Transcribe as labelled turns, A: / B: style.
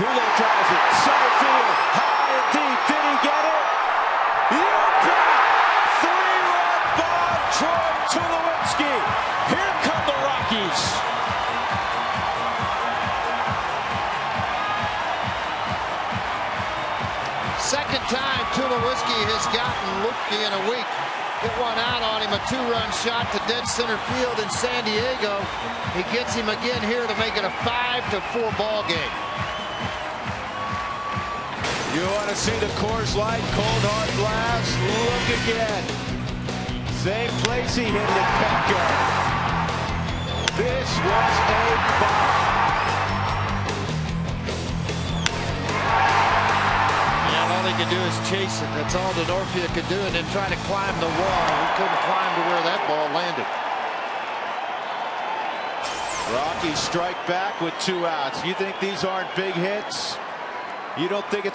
A: Tulo drives it. Center field. High and deep. Did he get it? You bet! Three-run bomb. Troy Tulowitzki. Here come the Rockies.
B: Second time Tulowitzki has gotten Luebke in a week. Hit one out on him, a two-run shot to dead center field in San Diego. He gets him again here to make it a five to four ball game.
A: You want to see the Coors Light cold hard blast? Look again. Same place he hit the Petco. This was a bomb.
B: And all he could do is chase it. That's all Denorfia could do, and then try to climb the wall. He couldn't climb to where that ball landed.
A: Rockies strike back with two outs. You think these aren't big hits? You don't think it's